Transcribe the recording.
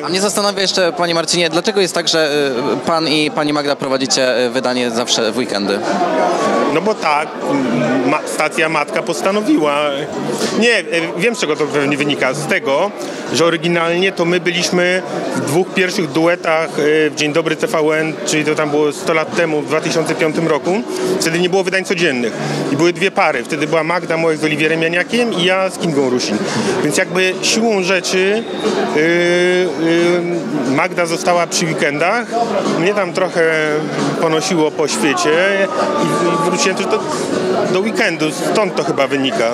A mnie zastanawia jeszcze, panie Marcinie, dlaczego jest tak, że y, pan i pani Magda prowadzicie y, wydanie zawsze w weekendy? No bo tak, ma, stacja matka postanowiła. Nie, e, wiem z czego to pewnie wynika. Z tego, że oryginalnie to my byliśmy w dwóch pierwszych duetach e, w Dzień Dobry TVN, czyli to tam było 100 lat temu, w 2005 roku. Wtedy nie było wydań codziennych. I były dwie pary. Wtedy była Magda Mołek z Oliwierem Janiakiem i ja z Kingą Rusin. Więc jakby siłą rzeczy yy, yy, Magda została przy weekendach. Mnie tam trochę ponosiło po świecie i, i do, do weekendu. Stąd to chyba wynika.